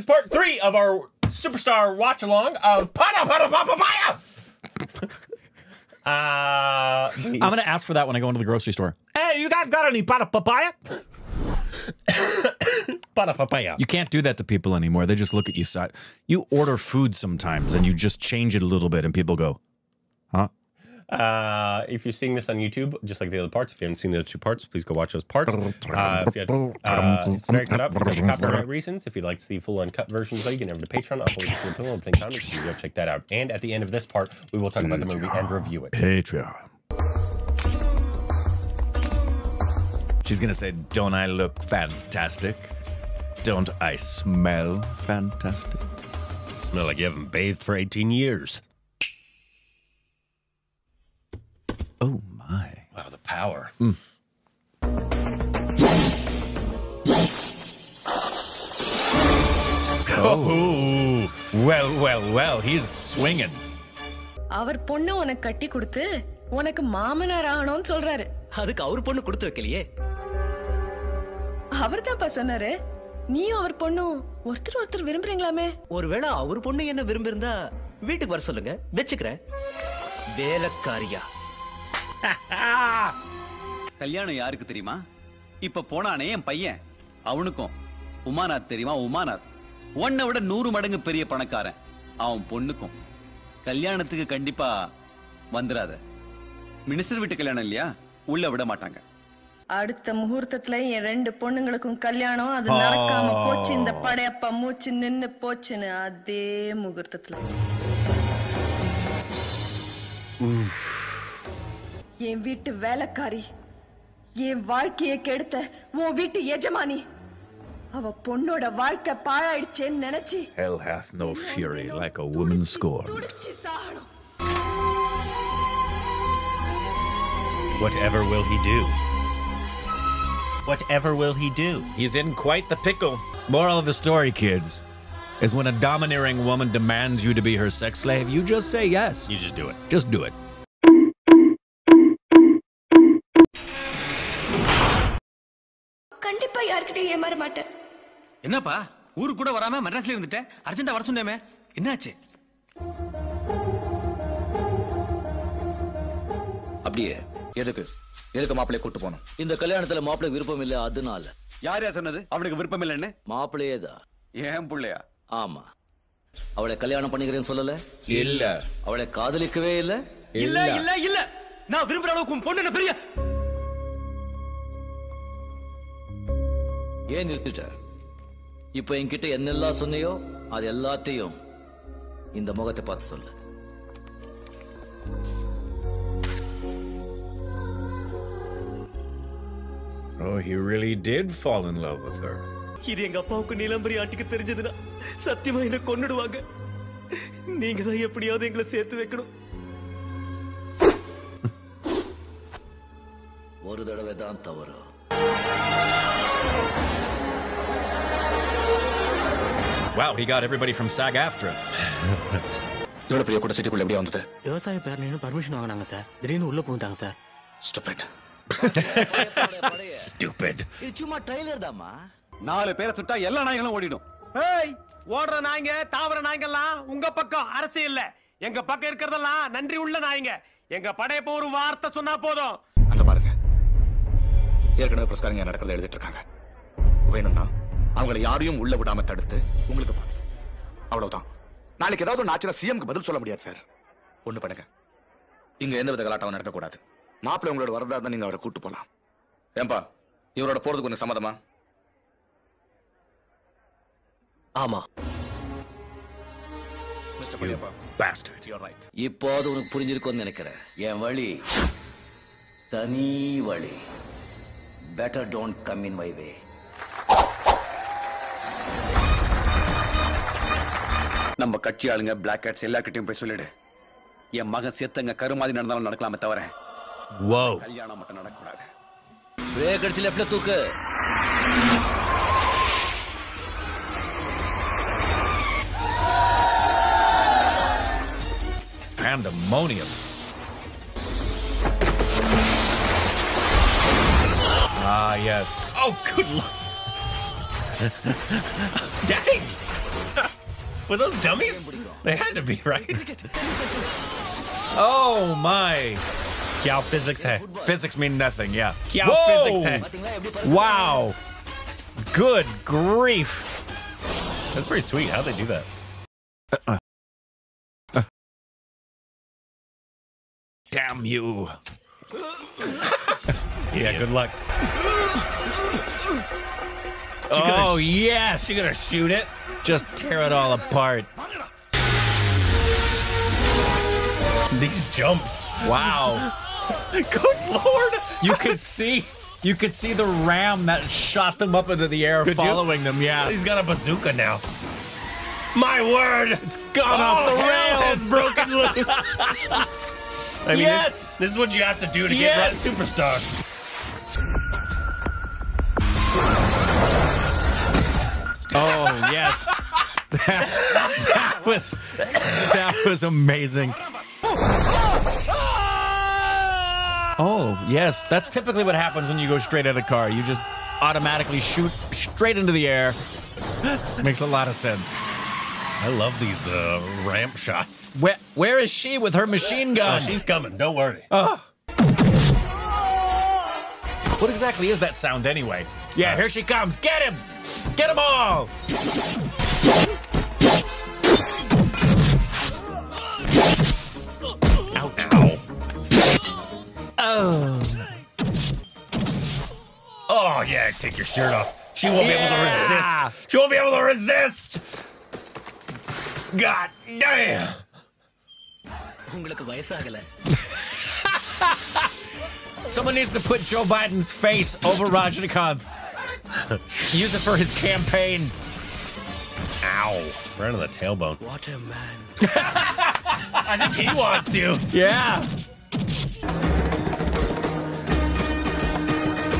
is part three of our superstar watch along of Pada Pada Papa Paya. Uh, I'm gonna ask for that when I go into the grocery store. hey, you guys got any Pada Papaya? Pada Papaya. You can't do that to people anymore. They just look at you side. You order food sometimes and you just change it a little bit, and people go, "Huh?" Uh, if you're seeing this on YouTube, just like the other parts, if you haven't seen the other two parts, please go watch those parts. Uh, if you had, uh, it's very cut up because of copyright reasons. If you'd like to see full uncut versions, though, you can head over to Patreon, upload it to the pillow and playing comics. You can go check that out. And at the end of this part, we will talk about the movie and review it. Patreon. She's gonna say, "Don't I look fantastic? Don't I smell fantastic?" Smell like you haven't bathed for 18 years. Oh my! Wow, the power. Oh, well, well, well. He's swinging. அவர் பொண்ணு உனக்கு கட்டி கொடுத்து உனக்கு மாமனார் ஆகணும்னு சொல்றாரு அதுக்கு அவர் பொண்ணு கொடுத்து வைக்கலையே அவர் தான்ப்பா சொன்னாரு நீயும் அவர் பொண்ணும் ஒருத்தர் ஒருத்தர் விரும்புறீங்களாமே ஒருவேளை அவர் பொண்ணு என்ன விரும்பியிருந்தா வீட்டுக்கு வர சொல்லுங்க வச்சுக்கிறேன் வேலைக்காரியா கல்யாணம் யாருக்கு தெரியுமா? இப்ப போனானே என் பையன். அவனுக்கும். உமாநாத் தெரியுமா? உமாநாத். உன்னை விட நூறு மடங்கு பெரிய பணக்காரன். அவன் பொண்ணுக்கும். கல்யாணத்துக்கு கண்டிப்பா வந்துடாத மினிஸ்டர் வீட்டு கல்யாணம் இல்லையா? உள்ள விட மாட்டாங்க. அடுத்த முகூர்த்தத்துல என் ரெண்டு பொண்ணுங்களுக்கும் கல்யாணம். அது நடக்காம போச்சு. இந்த படையப்பா மூச்சு நின்னு போச்சுன்னு அதே முகூர்த்தத்துல. என் வீட்டு வேலைக்காரி என் வாழ்க்கையை கெடுத்த உன் வீட்டு எஜமானி அவ பொண்ணோட வாழ்க்கை பாழாயிடுச்சேன்னு நினைச்சு Hell hath no fury like a woman scorned. துடிச்சு சாகணும் Whatever will he do? Whatever will he do? He's in quite the pickle. Moral of the story, kids, is when a domineering woman demands you to be her sex slave, you just say yes. You just do it. Just do it. கண்டிப்பா யார்கிட்டயும் ஏமாற மாட்டேன். என்னப்பா? ஊருக்கு கூட வராம மெட்ராஸ்ல இருந்துட்டேன் அர்ஜென்ட்டா வர சொன்னேமே. என்னாச்சு? அப்படியே எதுக்கு? எதுக்கு மாப்பிள்ளைய கூட்டு போனோம் இந்த கல்யாணத்துல மாப்பிள்ளை விருப்பம் இல்ல அதனால. யார் யார் சொன்னது? அவனுக்கு விருப்பம் இல்லைன்னு? மாப்பிள்ளையே தான் ஏன் புள்ளையா? ஆமா. அவளை கல்யாணம் பண்ணிக்கிறேன்னு சொல்லல? இல்ல. அவளை காதலிக்கவே இல்ல? இல்ல இல்ல. இல்ல நான் விரும்புற அளவுக்கு பொண்ணு என்ன பெரிய ஏன் நிறுத்திட்ட. இப்ப என்கிட்ட என்னெல்லாம் சொன்னியோ அது எல்லாத்தையும் இந்த முகத்தை பார்த்து சொல்லு. Oh, he really did fall in love with her. இது எங்க அப்பாவுக்கு நிலம்பரி ஆட்டிக்கு தெரிஞ்சதுன்னா சத்தியமா என்ன கொன்னுடுவாங்க. நீங்க தான் எப்படியாவது எங்களை சேர்த்து வைக்கணும். ஒரு தடவை தான் தவறு. Wow, he got everybody from SAG after it. இவ்வளவு பெரிய கூட சிட்டிக்குள்ள எப்படியா வந்தது? விவசாய பேரணின்னு பர்மிஷன் வாங்கினாங்க சார். திடீர்னு உள்ள போட்டாங்க சார். Stupid Stupid. இது சும்மா ட்ரைலர் தாமா நாலு பேரை சுட்டா எல்லா நாய்களும் ஓடிடும். ஏய் ஓடுற நாய்ங்க தாவர நாய்ங்கெல்லாம் உங்க பக்கம் அரசியல்ல எங்க பக்கம் இருக்கிறதெல்லாம் நன்றி உள்ள நாய்ங்க. எங்க படையப்ப ஒரு வார்த்தை சொன்னா போதும். அங்க பாருங்க. ஏற்கனவே பிரஸ்காரங்க நடக்கிறத எழுதிட்டு இருக்காங்க. வேணும்னா அவங்கள யாரையும் உள்ள விடாம தடுத்து உங்களுக்கு அவ்வளவுதான். நாளைக்கு ஏதாவது ஒன்று ஆச்சுன்னா சிஎம்க்கு பதில் சொல்ல முடியாது சார் ஒண்ணு பண்ணுங்க. இங்க எந்த வித கலாட்டாவும் நடக்கக்கூடாது. மாப்பிள்ளை உங்களோட வரதா இருந்தா நீங்க அவரை கூட்டு போலாம். ஏன்பா இவரோட போறதுக்கு கொஞ்சம் சம்மதமா? ஆமா. ரைட் இப்போது உனக்கு புரிஞ்சிருக்கும்னு நினைக்கிறேன். என் வழி தனி வழி. Better don't come in my way நம்ம கட்சி ஆளுங்க பிளாக் கேட்ஸ் எல்லா கிட்டையும் போய் சொல்லிடு என் மகன் செத்தங்க கருமாதி நடந்தாலும் நடக்கலாமே தவிர Whoa. கல்யாணம் மட்டும் நடக்கக்கூடாது பிரேக் அடிச்சு லெஃப்ட்ல தூக்கு Pandemonium. Ah, yes. Oh, good luck. Dang. Were those dummies? They had to be, right? Oh my. Kya physics hai. Physics mean nothing, yeah. Kya Whoa! physics hai. Wow. Good grief. That's pretty sweet. How'd they do that? Damn you. Yeah, good luck. Oh, yes. You gonna shoot it? just tear it all apart. These jumps. Wow. Good lord. You could see you could see the ram that shot them up into the air Could you? following them, yeah. He's got a bazooka now. My word! It's gone off the rails. It's broken loose. I mean, Yes! this, this is what you have to do to Yes! get Superstar. Oh, yes. That, that was that was amazing. Oh, yes. That's typically what happens when you go straight at a car. You just automatically shoot straight into the air. Makes a lot of sense. I love these uh, ramp shots. Where where is she with her machine Oh, gun? she's coming. Don't worry. What exactly is that sound anyway? Yeah, uh. here she comes. Get him! Get them all! Ow. Ow. Oh. Oh, yeah. Take your shirt off. She won't be able to resist. She won't be able to resist. God damn. Someone needs to put Joe Biden's face over Rajnikanth. Use it for his campaign. Ow. Right on the tailbone. What a man. I think he wants you. Yeah.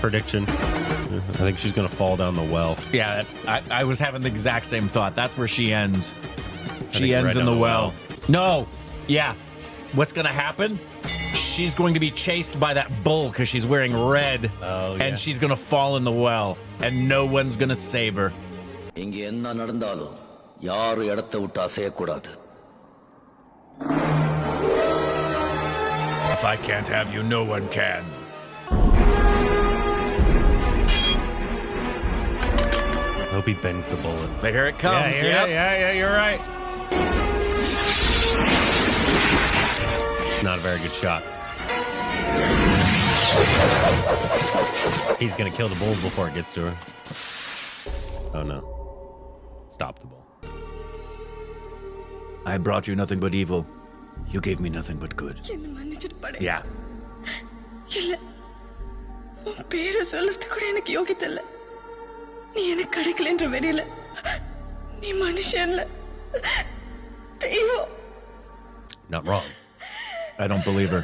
Prediction. I think she's going to fall down the well. Yeah, I, I, was having the exact same thought. That's where she ends. She ends right in the, the well. well. No. Yeah. What's going to happen? She's going to be chased by that bull because she's wearing red. Oh, yeah. And she's going to fall in the well. And no one's going to save her. இங்க என்ன நடந்தாலும் யாரும் இடத்த விட்டு அசையக்கூடாது If I can't have you, no one can. I hope he bends the bullets. Here it comes. Yeah, yeah, Yep. yeah, yeah, you're right. Not a very good shot. He's gonna kill the bull before it gets to her. Oh no. Stop the bull. I brought you nothing but evil. You gave me nothing but good. என்ன மன்னிச்சிட்டு படை Yeah. இல்ல உன் பேரை சொல்றதுக்கு கூட எனக்கு யோகியத்தை இல்ல நீ எனக்கு கிடைக்கலன்ற வெறியில நீ மனுஷன் இல்ல தெய்வம் Not wrong. I don't believe her.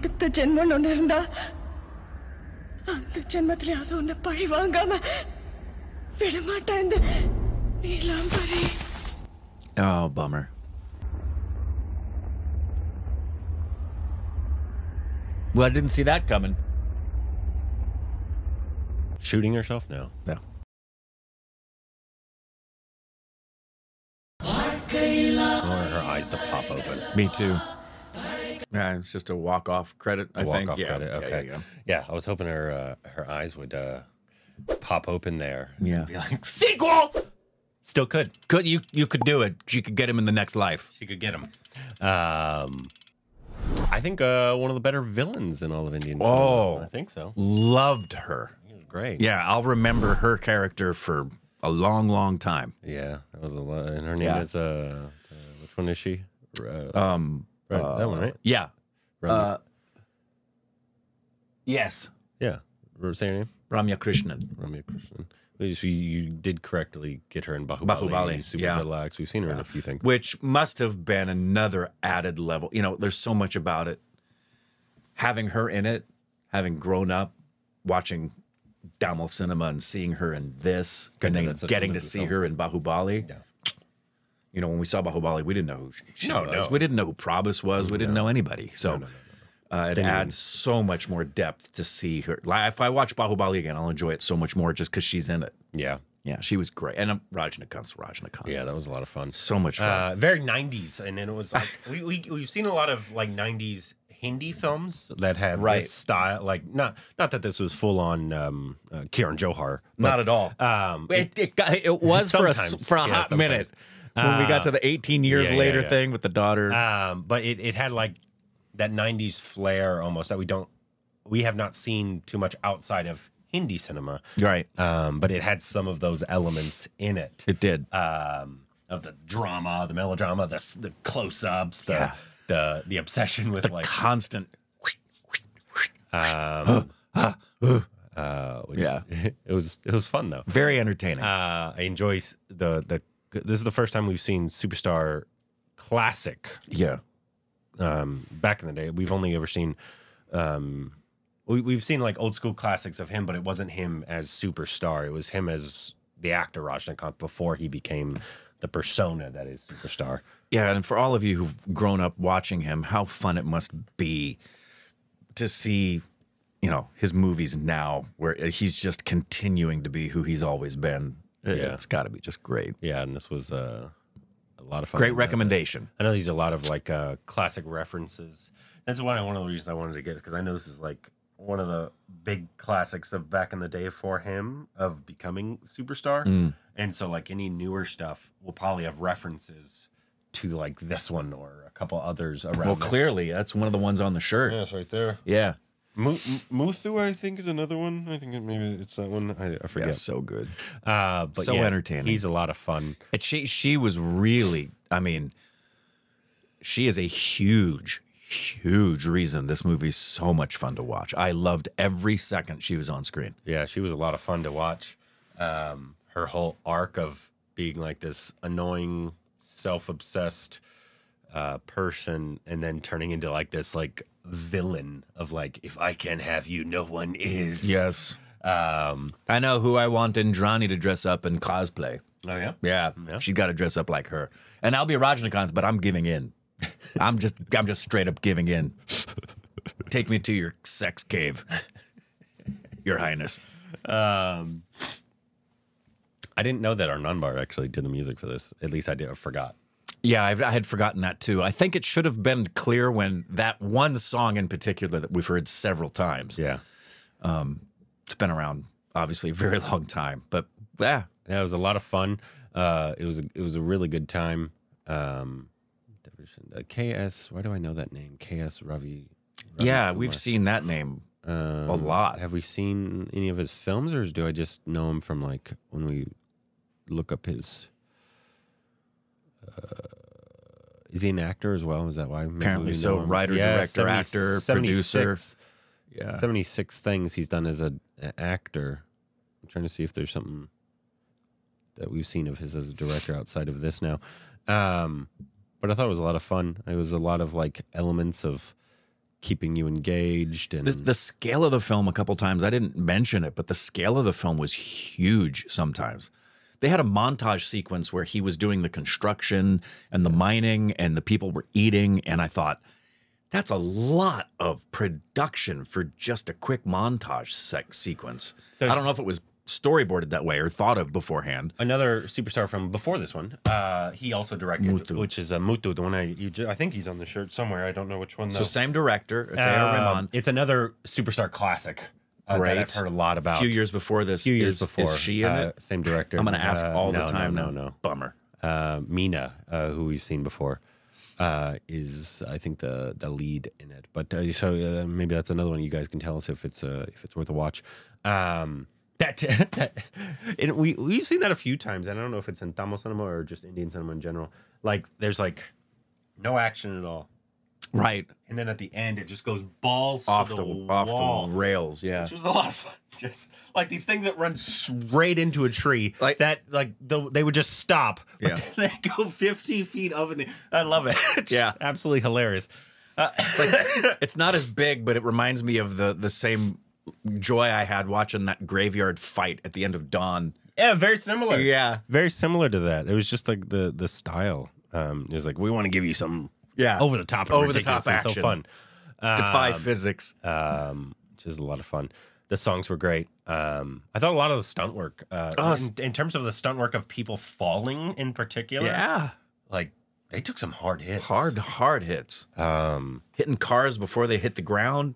ஜெயிச்சிட்டேன் அடுத்த ஜென்மம் ஒண்ணு இருந்தா அந்த ஜென்மத்திலேயாவது உன்னை பழி வாங்காம விடமாட்டேன் இந்த Neelambari Oh, bummer. Well, I didn't see that coming. Shooting herself? No. No. I want her eyes to pop open. Me too. Yeah, it's just a walk-off credit. I Walk think. off yeah. credit. yeah, Okay. yeah, Yeah, I was hoping her uh, her eyes would uh, pop open there. Yeah. Be like sequel. Still could. Could you you could do it? She could get him in the next life. She could get him. Um, I think uh, one of the better villains in all of Indian cinema. Oh. I think so. Loved her. Great. Yeah, I'll remember her character for a long, long time. Yeah, that was a lot. And her name Yeah. is uh, uh, which one is she? Uh, Um, right, that one, right? yeah. Uh, yes. yeah. Say your name. Ramya Krishnan. Ramya Krishnan. So you, you did correctly get her in Bahubali. Bahubali, Super yeah. Deluxe. We've seen her in a few things. which must have been another added level. You know, there's so much about it. Having her in it, having grown up watching Tamil cinema and seeing her in this, Good, and then that's such a getting to see film. her in Bahubali. Yeah. You know, when we saw Bahubali, we didn't know who she, No, was. no. We didn't know who Prabhas was. We didn't know anybody. So Uh, it Didn't adds so much more depth to see her. Like, if I watch Bahubali again, I'll enjoy it so much more just because she's in it. Yeah. Yeah, she was great. And um, Rajnikant's Rajnikant. Yeah, that was a lot of fun. So much fun. Uh, very 90s. And then it was like, we, we, we've seen a lot of like 90s Hindi films that have Right. this style. Like, not not that this was full on um, uh, Karan Johar. Not at all. Um, It, it, got- it was for a, for a Yeah, hot sometimes. minute when we got to the 18 years yeah, yeah, later yeah. thing with the daughter. Um, but it, it had like that 90s flair almost that we don't, we have not seen too much outside of Hindi cinema. right. Um, but it had some of those elements in it. It did. um, of the drama, the melodrama, the the close ups, the Yeah. the the obsession with like Constant. um, uh, Yeah. it was it was fun though. Very entertaining. Uh, I enjoy the the. This is the first time we've seen Superstar classic. yeah. Um, back in the day, we've only ever seen. Um, we, we've seen like old school classics of him, but it wasn't him as superstar. It was him as the actor Rajnikant before he became the persona that is superstar. Yeah. And for all of you who've grown up watching him, how fun it must be to see, you know, his movies now where he's just continuing to be who he's always been. Yeah. It's got to be just great. Yeah, and this was uh, a lot of fun. Great recommendation. I know these are a lot of like uh, classic references. That's one one of the reasons I wanted to get because I know this is like one of the big classics of back in the day for him of becoming superstar. Mm. And so like any newer stuff will probably have references to like this one or a couple others around. Well, this. clearly, that's one of the ones on the shirt. Yeah, it's right there. Yeah. Mu- Muthu, I think, is another one. I think it, maybe it's that one. I, I forget. Yeah, so good. Uh, but So yeah, entertaining. He's a lot of fun. And she she was really, I mean, she is a huge, huge reason this movie's so much fun to watch. I loved every second she was on screen. Yeah, she was a lot of fun to watch. Um, her whole arc of being like this annoying, self-obsessed uh, person, and then turning into like this like villain of like, if I can have you, no one is. Yes. Um. I know who I want Indrani to dress up and cosplay. Oh yeah. Yeah, Yeah. she's got to dress up like her. And I'll be Rajnikant, but I'm giving in. I'm just I'm just straight up giving in. Take me to your sex cave, Your Highness. Um. I didn't know that Arnanbar actually did the music for this. At least I did. I forgot. Yeah, I've, I had forgotten that too. I think it should have been clear when that one song in particular that we've heard several times. Yeah. It's been around obviously a very long time, but yeah, Yeah, it was a lot of fun. Uh, it was a, it was a really good time. Um, KS. Why do I know that name? KS Ravi. Ravi yeah, we've seen that name. Um, a lot. Have we seen any of his films, or do I just know him from like when we look up his? Uh, is he an actor as well? Is that why? Apparently so. Writer, director, actor, producer. Yeah, seventy-six things he's done as a, an actor. I'm trying to see if there's something that we've seen of his as a director outside of this now. Um, but I thought it was a lot of fun. It was a lot of like elements of keeping you engaged and The, the scale of the film, a couple times, I didn't mention it, but the scale of the film was huge sometimes. They had a montage sequence where he was doing the construction and the mining and the people were eating. And I thought, that's a lot of production for just a quick montage sec- sequence. So- I don't know if it was storyboarded that way or thought of beforehand. another superstar from before this one. Uh, he also directed, Muthu. which is a Muthu, the one I you, I think he's on the shirt somewhere. I don't know which one though. So, same director, Ateo Um, it's another superstar classic uh, that I've Great. heard a lot about. A few years before this. few years is, before. Is she in uh, it? Same director. I'm going to ask Uh, all the time No, now. no, no. Bummer. Uh, Meena, uh, who we've seen before, uh, is I think the the lead in it. But uh, so uh, maybe that's another one. You guys can tell us if it's uh, if it's worth a watch. Um, that, that and we we've seen that a few times. I don't know if it's in Tamil cinema or just Indian cinema in general. Like there's like no action at all. Right. and then at the end it just goes balls Off to the, the, off wall. the rails. Yeah. which was a lot of fun. Just like these things that run straight into a tree, Like- that, like the, they would just stop, but Yeah. then they go 50 feet up in the. I love it. It's Yeah. absolutely hilarious. it's not as big, but it reminds me of the the same joy I had watching that graveyard fight at the end of Dawn. Yeah, very similar. Yeah. very similar to that. It was just like the the style. Um, it was like we want to give you something Yeah. over the top, Over the top action. so fun. Defy Um, physics. um, which is a lot of fun. The songs were great. Um, I thought a lot of the stunt work, uh, Oh, in, in terms of the stunt work of people falling in particular, Yeah. like they took some hard hits. Hard, hard hits. Um, Hitting cars before they hit the ground.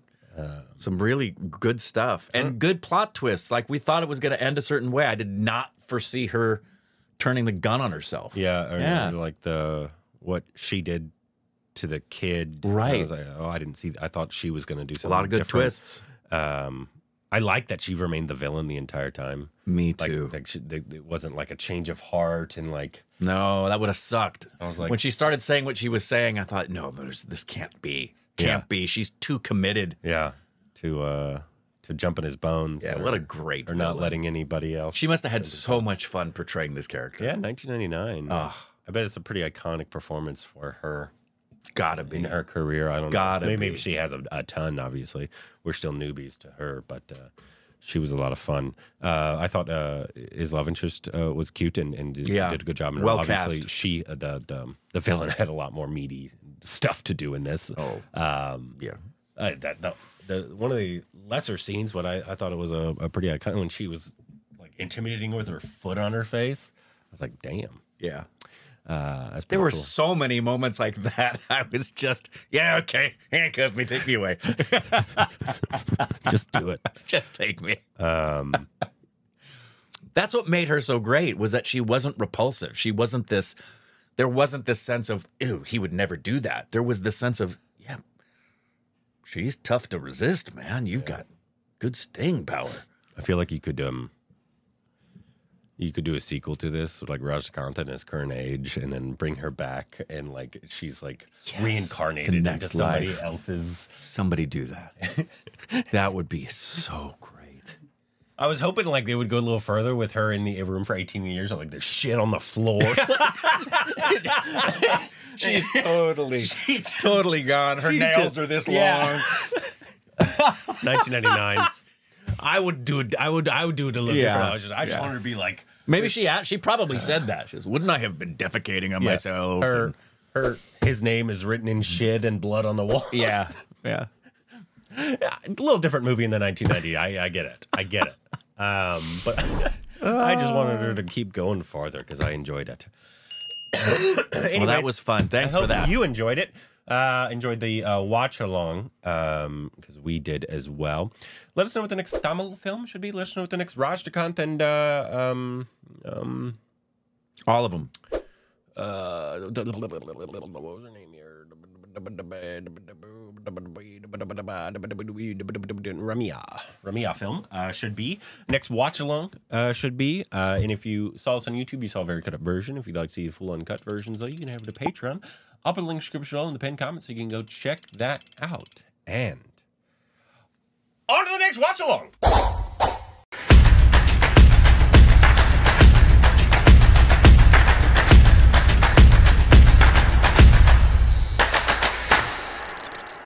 Some really good stuff and good plot twists. Like we thought it was going to end a certain way. I did not foresee her turning the gun on herself. yeah, Yeah. or like the what she did to the kid. Right. I was like, oh, I didn't see. I thought she was going to do something. A lot of good different. twists. Um, I like that she remained the villain the entire time. Me too. like she, it wasn't like a change of heart and like No, that would have sucked. I was like- when she started saying what she was saying, I thought, no, there's this can't be. Can't Yeah. be. She's too committed. yeah to uh to jump in his bones. Yeah, or, what a great or not letting anybody else. She must have had so much fun portraying this character. yeah, 1999. Ah. I bet it's a pretty iconic performance for her Gotta be. in her career. I don't Gotta know. Maybe, maybe she has a, a ton. Obviously, we're still newbies to her, but uh, she was a lot of fun. Uh, I thought uh, his love interest uh, was cute and, and did, Yeah. did a good job. And Well obviously, cast. she uh, the, the the villain had a lot more meaty stuff to do in this. Oh. um, Yeah. that the, the one of the lesser scenes, but I, I thought it was a, a pretty iconic when she was like intimidating with her foot on her face. I was like, damn. Yeah. Uh, There were cool. so many moments like that. I was just, yeah, okay, handcuff me, take me away. just do it. just take me. Um, That's what made her so great was that she wasn't repulsive. She wasn't this. There wasn't this sense of, ew, he would never do that. There was this sense of, yeah, she's tough to resist, man. You've got good staying power. I feel like you could um you could do a sequel to this with like Rajkanta in his current age and then bring her back and like she's like reincarnated the into somebody life. else's Somebody do that. that would be so great. I was hoping like they would go a little further with her in the room for 18 years or like there's shit on the floor. She's totally, she's totally gone. Her nails just- are this yeah. long. 1999. I would do it. I would. I would do it a little Yeah. different. I just, I just Yeah. wanted to be like Maybe she a- she probably said that. She goes, "Wouldn't I have been defecating on yeah, myself?" Her, And- her, his name is written in shit and blood on the wall. yeah, yeah. a little different movie in the 1990. I, I get it. I get it. Um, but I just wanted her to keep going farther because I enjoyed it. Well, that was fun. Thanks I for that. You enjoyed it. Uh, enjoyed the uh, watch along Um, because we did as well. Let us know what the next Tamil film should be. Let us know what the next Rajnikant and uh, um, um, All of them. uh, what was her name here? Ramya. Ramya film uh, should be. Next watch along uh, should be. Uh, and if you saw us on YouTube, you saw a very cut up version. If you'd like to see the full uncut versions, though, you can have it to Patreon. I'll put a link in the description below in the pinned comment so you can go check that out. And on to the next watch along.